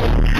Okay.